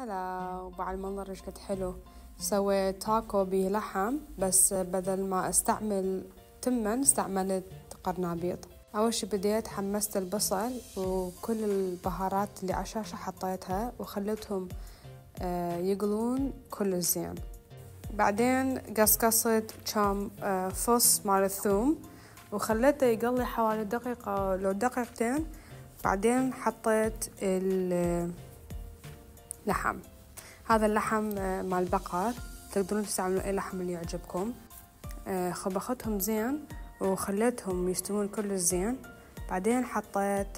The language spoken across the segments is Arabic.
هلا وبعد المنظر إيش قد حلو؟ سويت تاكو بلحم بس بدل ما أستعمل تمن استعملت قرنابيط أول شي بديت حمست البصل وكل البهارات اللي عشاشة حطيتها وخليتهم آه، يقلون كل زين بعدين قصقصت كم آه، فص مال الثوم وخليته يقلي حوالي دقيقة لو دقيقتين. بعدين حطيت اللحم هذا اللحم آه، مال بقر. تقدرون تستعملون أي لحم اللي يعجبكم. آه، خبختهم زين وخليتهم يستوون كل الزين بعدين حطيت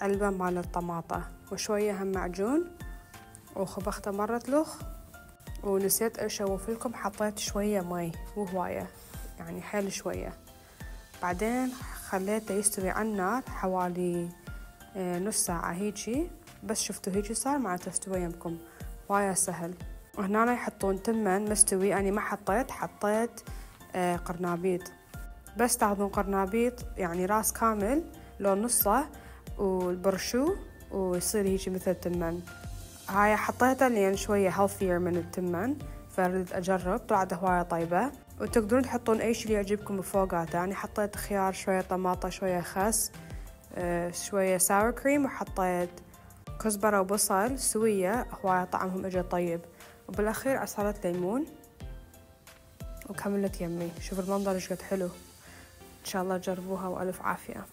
علبة مال الطماطة وشوية هم معجون. وخبخته مرة لخ ونسيت أشوف لكم حطيت شوية مي مو هواية يعني حيل شوية. بعدين خليته يستوي على النار حوالي آه، نص ساعة هيجي. بس شفتوا هيجي صار معناته استوى يمكم وايا سهل وهنا يحطون تمن مستوي. أنا ما حطيت حطيت آه، قرنابيط. بس تاخذون قرنابيط يعني راس كامل لو نصه والبرشو ويصير هيجي مثل تمن. هاي حطيتها لين شوية healthier من التمن فردت أجرب. طلعت هواية طيبة. وتقدرون تحطون أي شي يعجبكم بفوقاته. يعني حطيت خيار شوية طماطة شوية خس آه، شوية ساور كريم وحطيت كزبرة وبصل سوية هواية طعمهم اجى طيب. وبالأخير عصارة ليمون. وكملت يمي. شوف المنظر إيش قد حلو. إن شاء الله جربوها وألف عافية.